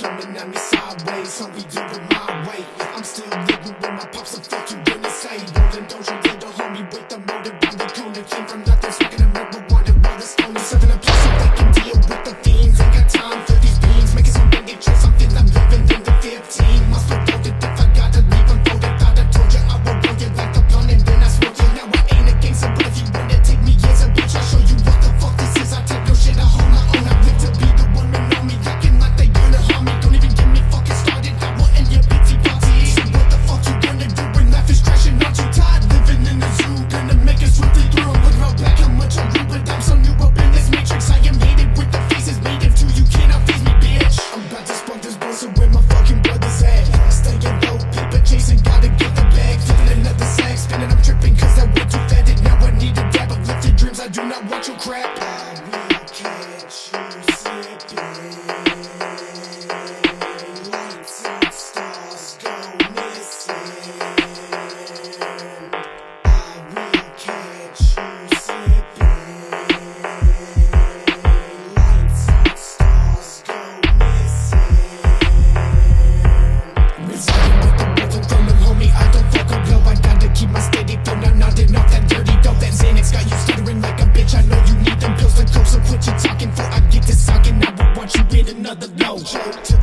Coming at me sideways, so we do it my way. You crap. another go.